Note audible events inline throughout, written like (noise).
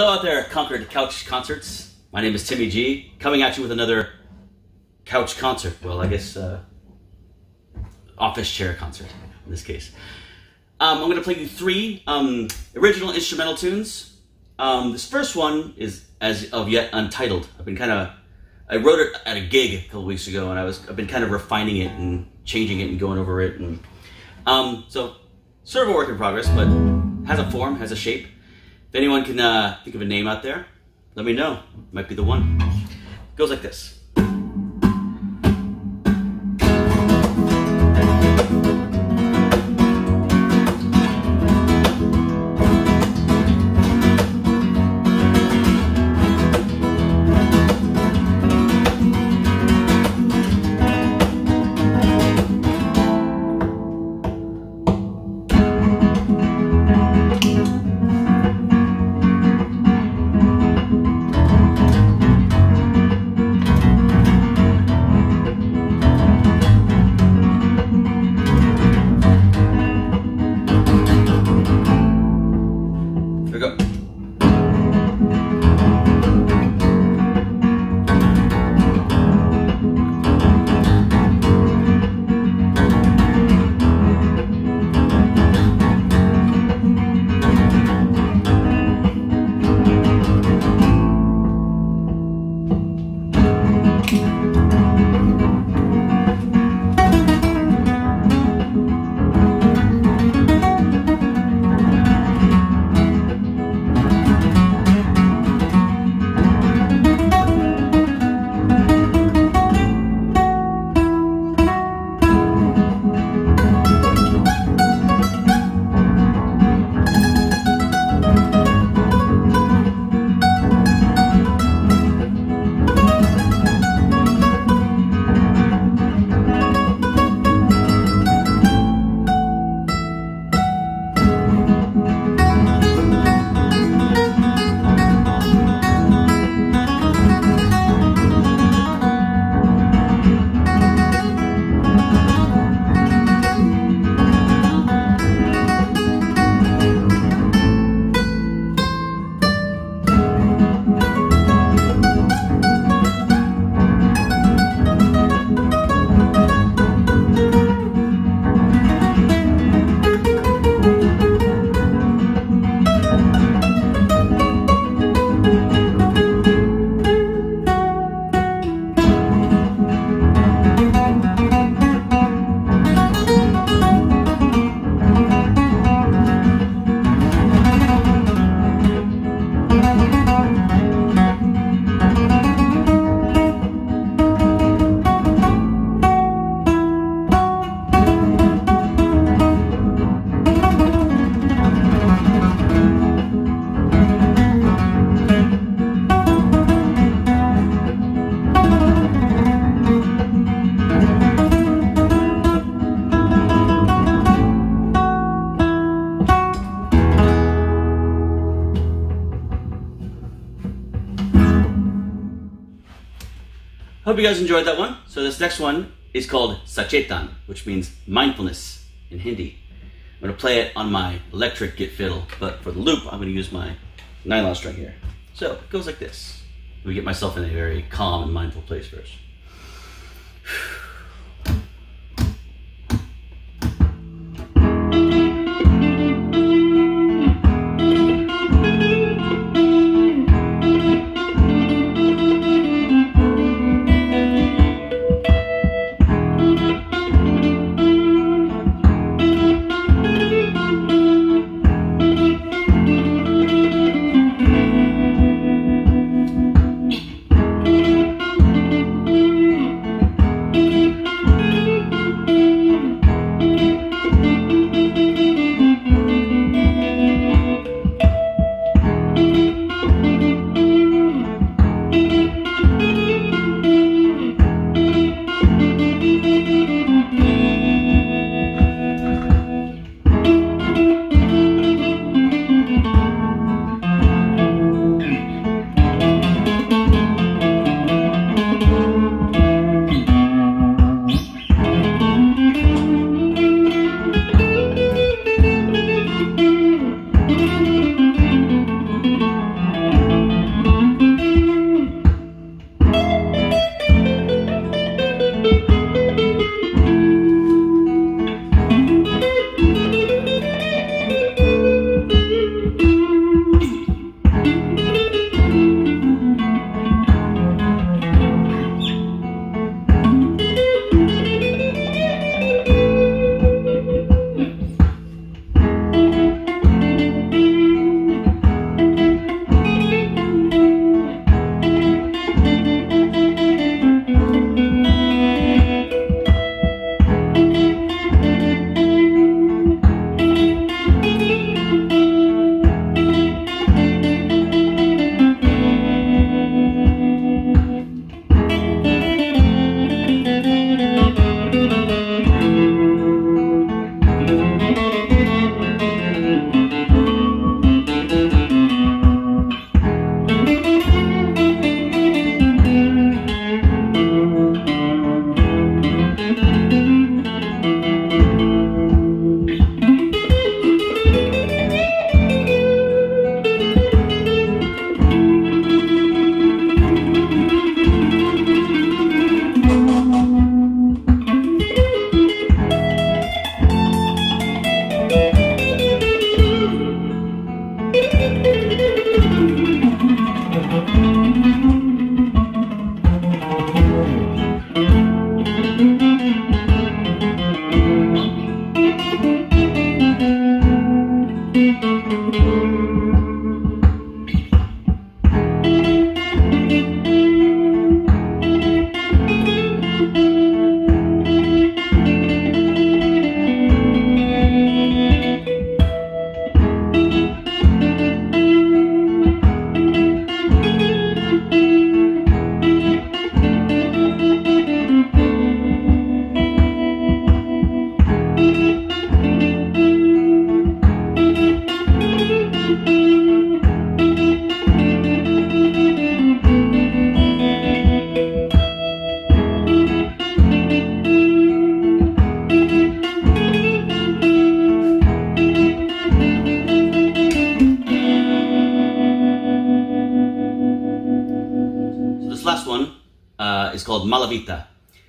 Hello out there, Concord Couch Concerts. My name is Timmy G, coming at you with another couch concert. Well, I guess uh, office chair concert in this case. Um, I'm going to play you three um, original instrumental tunes. Um, this first one is as of yet untitled. I've been kind of I wrote it at a gig a couple weeks ago, and I was I've been kind of refining it and changing it and going over it, and um, so sort of a work in progress, but has a form, has a shape. If anyone can uh, think of a name out there, let me know. Might be the one. It goes like this. You guys enjoyed that one. So this next one is called Sachetan, which means mindfulness in Hindi. I'm gonna play it on my electric git fiddle, but for the loop, I'm gonna use my nylon string here. So it goes like this. Let me get myself in a very calm and mindful place first. (sighs)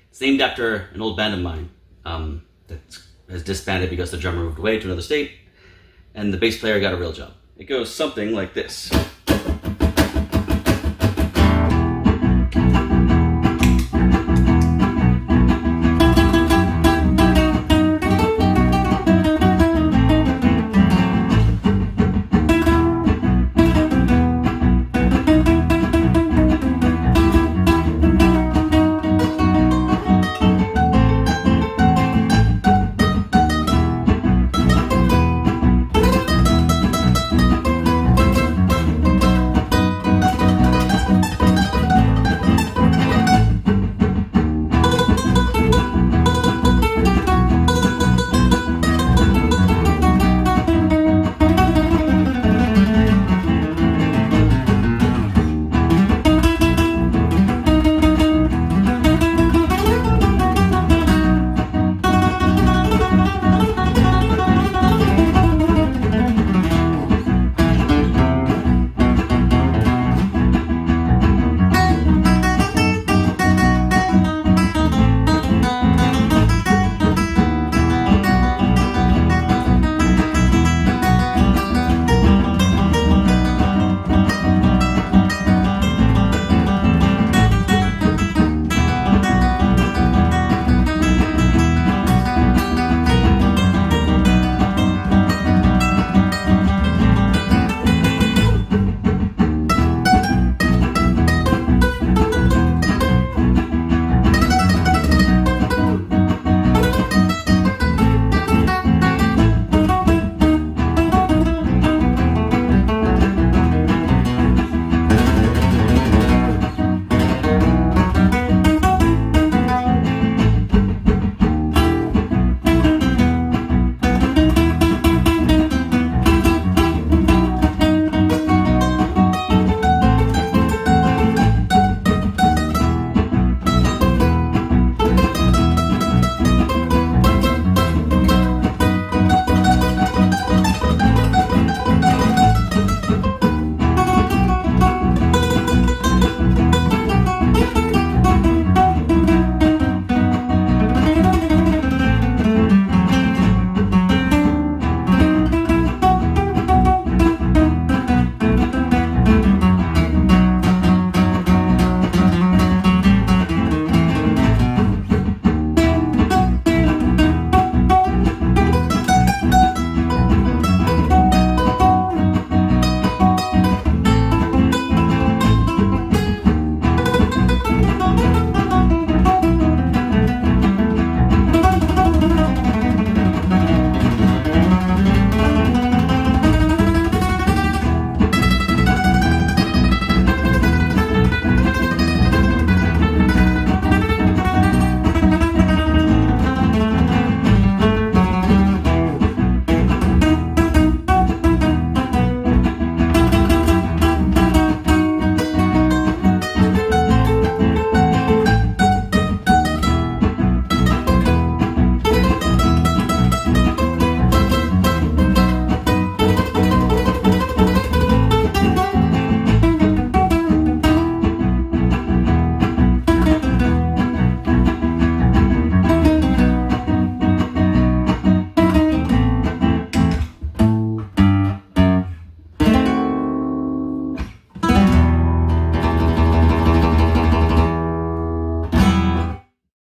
It's named after an old band of mine um, that has disbanded because the drummer moved away to another state and the bass player got a real job. It goes something like this.